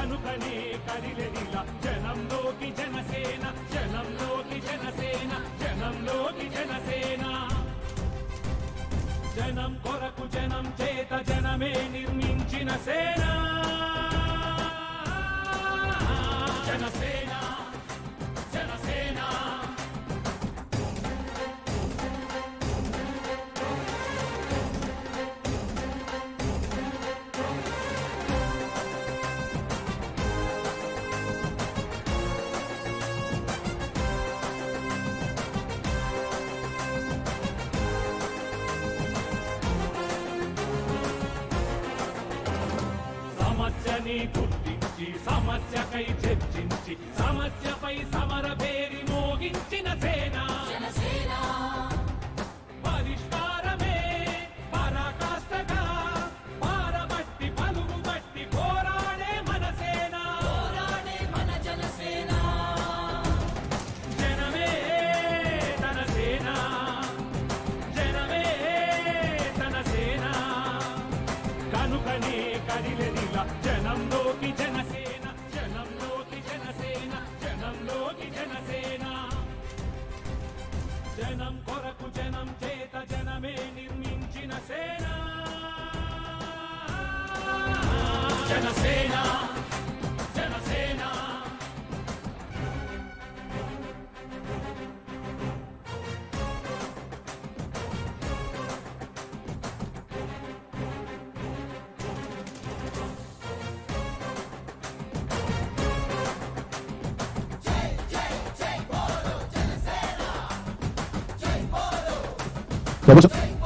కనుకనే కదిలెదిలా జనంలోకి జనసేన జనంలోకి జనసేన జనంలోకి జనసేన. జనం కొరకు జనం చేత జనమే నిర్మించిన సేన. సమస్యని గుర్తించి సమస్యకై చర్చించి సమస్యపై సమర పేరి మోగించిన సేన. పరిష్కారమే పరాకాష్ఠగా పారబట్టి పలుగు బట్టి పోరాడే మన సేన. జనమే తన సేన. జనమే తన సేన. కనుకనే కదిలెదిలా జనంలోకి జనసేన జనంలోకి జనసేన జనంలోకి జనసేన. జనం కొరకు జనం చేత జనమే నిర్మించిన సేన. జనసేన. 여보 세.